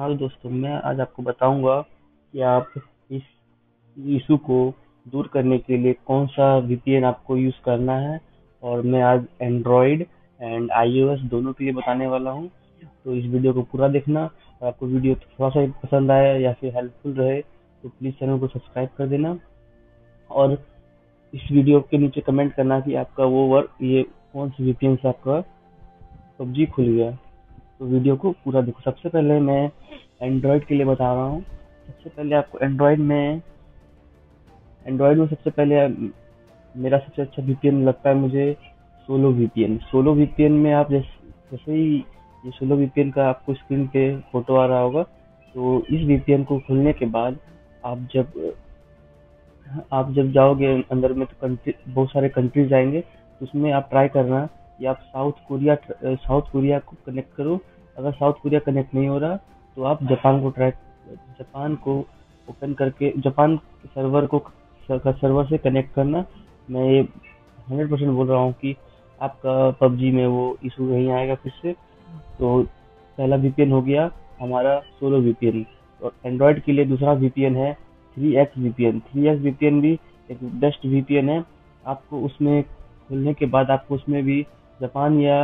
हाँ दोस्तों, मैं आज आपको बताऊँगा कि आप इस इशू को दूर करने के लिए कौन सा वीपीएन आपको यूज़ करना है। और मैं आज एंड्रॉयड एंड आईओएस दोनों के लिए बताने वाला हूँ। तो इस वीडियो को पूरा देखना। और आपको वीडियो थोड़ा सा पसंद आया या फिर हेल्पफुल रहे तो प्लीज़ चैनल को सब्सक्राइब कर देना। और इस वीडियो के नीचे कमेंट करना कि आपका वो वर्क ये कौन सी वीपीएन से आपका पबजी खुल गया। तो वीडियो को पूरा देखो। सबसे पहले मैं एंड्रॉयड के लिए बता रहा हूँ। सबसे पहले आपको एंड्रॉयड में एंड्रॉयड में सबसे पहले मेरा सबसे अच्छा वीपीएन लगता है मुझे सोलो वीपीएन सोलो वीपीएन में आप जैसे जैसे ही ये सोलो वीपीएन का आपको स्क्रीन पे फ़ोटो आ रहा होगा तो इस वीपीएन को खोलने के बाद आप जब आप जब जाओगे अंदर में तो कंट्री बहुत सारे कंट्रीज़ आएँगे तो उसमें आप ट्राई करना कि आप साउथ कोरिया साउथ कोरिया को कनेक्ट करो। अगर साउथ कोरिया कनेक्ट नहीं हो रहा तो आप जापान को ट्राई जापान को ओपन करके, जापान के सर्वर को सर्वर से कनेक्ट करना। मैं ये हंड्रेड परसेंट बोल रहा हूँ कि आपका पबजी में वो इशू नहीं आएगा फिर से। तो पहला वीपीएन हो गया हमारा सोलो वीपीएन और एंड्रॉयड के लिए दूसरा वीपीएन है three X VPN three X VPN भी एक बेस्ट वीपीएन है। आपको उसमें खुलने के बाद आपको उसमें भी जापान या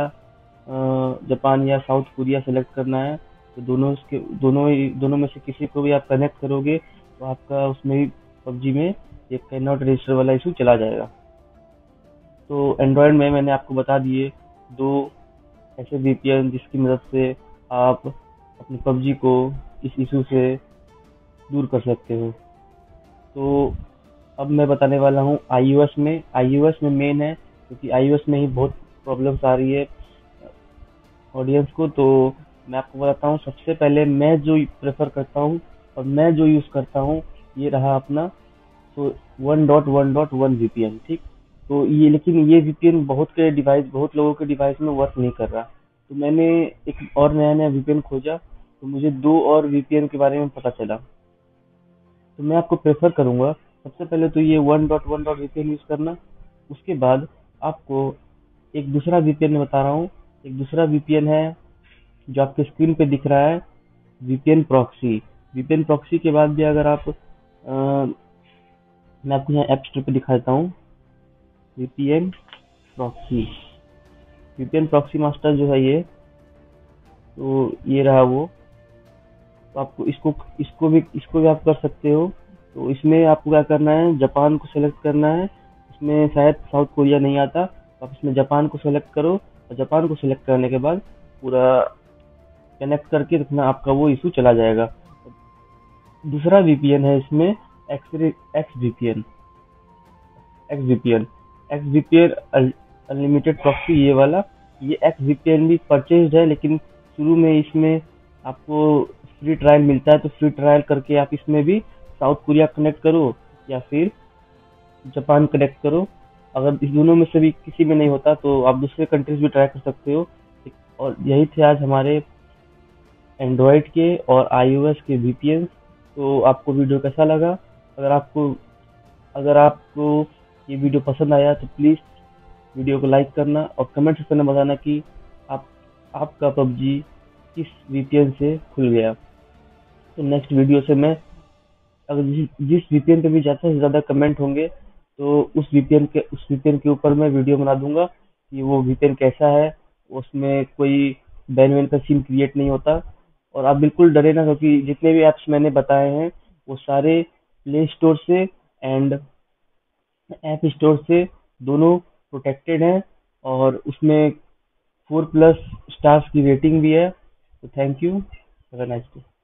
जापान या साउथ कोरिया सेलेक्ट करना है तो दोनों इसके दोनों दोनों में से किसी को भी आप कनेक्ट करोगे तो आपका उसमें भी पबजी में एक कैन नॉट रजिस्टर वाला इशू चला जाएगा। तो एंड्रॉयड में मैंने आपको बता दिए दो ऐसे वीपीएन जिसकी मदद से आप अपनी पबजी को इस इशू से दूर कर सकते हो। तो अब मैं बताने वाला हूँ आईओएस में। आईओएस में मेन है, क्योंकि आईओएस में ही बहुत प्रॉब्लम्स आ रही है ऑडियंस को तो मैं आपको बताता हूँ, सबसे पहले मैं जो प्रेफर करता हूँ और मैं जो यूज़ करता हूँ, ये रहा अपना तो one dot one dot one VPN ठीक? तो ये, लेकिन ये वीपीएन बहुत के डिवाइस बहुत लोगों के डिवाइस में वर्क नहीं कर रहा। तो मैंने एक और नया नया वीपीएन खोजा तो मुझे दो और वीपीएन के बारे में पता चला। तो मैं आपको प्रेफर करूँगा, सबसे पहले तो ये one dot one dot VPN use करना, उसके बाद आपको एक दूसरा वीपीएन बता रहा हूँ। एक दूसरा वीपीएन है जो आपके स्क्रीन पे दिख रहा है वीपीएन प्रॉक्सी वीपीएन प्रॉक्सी के बाद भी अगर आप आ, मैं आपको यहाँ ऐप स्टोर पे दिखाता हूँ। VPN proxy VPN proxy master जो है ये तो ये रहा वो। तो आपको इसको इसको भी इसको भी आप कर सकते हो। तो इसमें आपको क्या करना है? जापान को सेलेक्ट करना है। इसमें शायद साउथ कोरिया नहीं आता। आप इसमें जापान को सेलेक्ट करो और जापान को सेलेक्ट करने के बाद पूरा कनेक्ट करके रखना आपका वो इशू चला जाएगा। दूसरा वीपीएन है इसमें X VPN X VPN X VPN unlimited proxy ये वाला। ये एक्स वीपीएन भी परचेज है, लेकिन शुरू में इसमें आपको फ्री ट्रायल मिलता है तो फ्री ट्रायल करके आप इसमें भी साउथ कोरिया कनेक्ट करो या फिर जापान कनेक्ट करो। अगर इस दोनों में से भी किसी में नहीं होता तो आप दूसरे कंट्रीज़ भी ट्राई कर सकते हो। और यही थे आज हमारे एंड्रॉयड के और आईओएस के वीपीएन तो आपको वीडियो कैसा लगा? अगर आपको अगर आपको ये वीडियो पसंद आया तो प्लीज़ वीडियो को लाइक करना और कमेंट में बताना कि आप, आपका पबजी किस वीपीएन से खुल गया। तो नेक्स्ट वीडियो से मैं, अगर जिस जिस वीपीएन पे भी ज़्यादा से ज़्यादा कमेंट होंगे। तो उस वीपीएन के, उस वीपीएन के ऊपर मैं वीडियो बना दूँगा कि वो वीपीएन कैसा है, उसमें कोई बैन वैन का सीन क्रिएट नहीं होता। और आप बिल्कुल डरे ना क्योंकि जितने भी ऐप्स मैंने बताए हैं, वो सारे प्ले स्टोर से एंड ऐप स्टोर से दोनों प्रोटेक्टेड हैं और उसमें फोर प्लस स्टार्स की रेटिंग भी है। तो thank you have a nice day